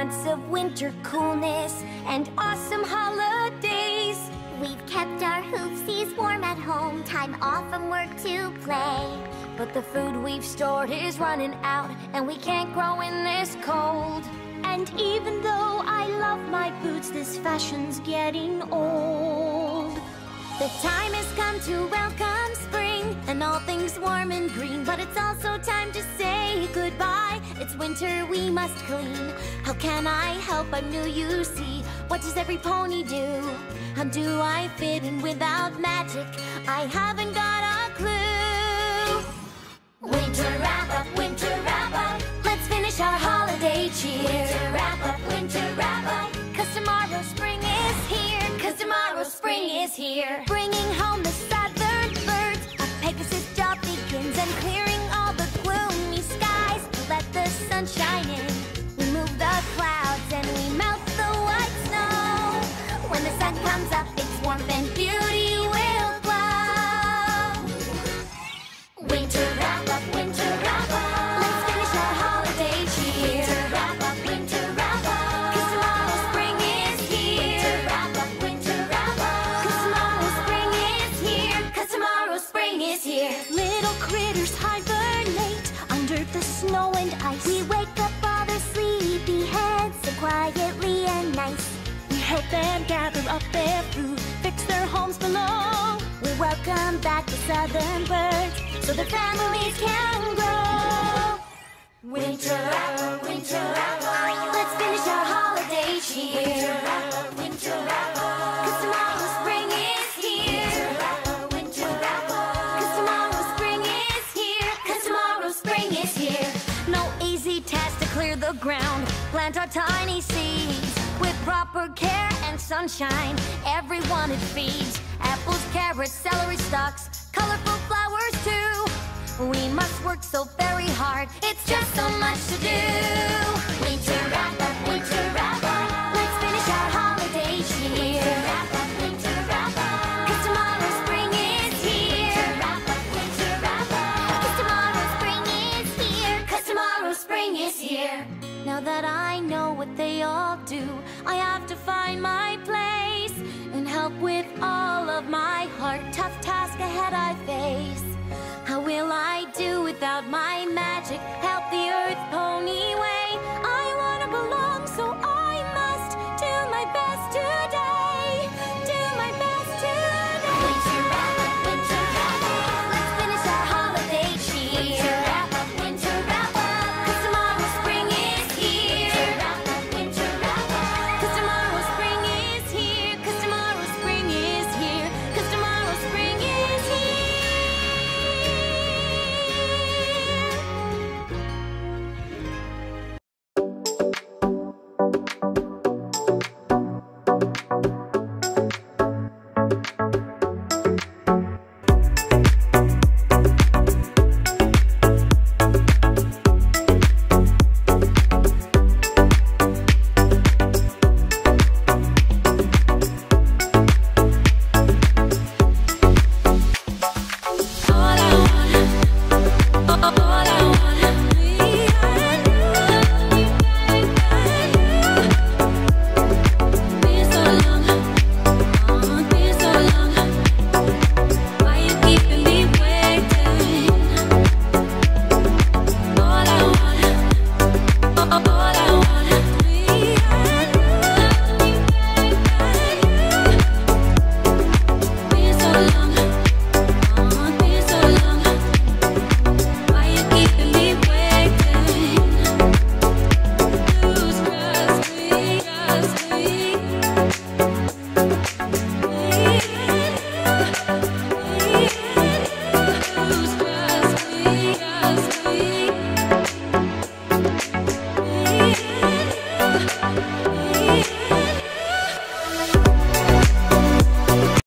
of winter coolness and awesome holidays. We've kept our hoofsies warm at home, time off from work to play. But the food we've stored is running out, and we can't grow in this cold. And even though I love my boots, this fashion's getting old. The time has come to welcome spring and all things warm and green. But it's also time to say goodbye. It's winter, we must clean. How can I help? I'm new, you see. What does every pony do? How do I fit in without magic? I haven't got a clue. Winter wrap up, winter wrap up. Let's finish our holiday cheer. Winter wrap up, winter wrap up. Up, welcome back the southern birds so their families can grow. Winter wrap winter wrap. Let's finish our holiday cheer. Winter wrap winter. 'Cause tomorrow spring is here. Winter winter wrap tomorrow spring is here. 'Cause tomorrow spring is here. No easy task to clear the ground. Plant our tiny seeds with proper sunshine. Everyone it feeds. Apples, carrots, celery stalks, colorful flowers too. We must work so very hard. It's just so much to do. Winter wrap up, winter here. Now that I know what they all do, I have to find my place and help with all of my heart. Tough task ahead I face. How will I do without my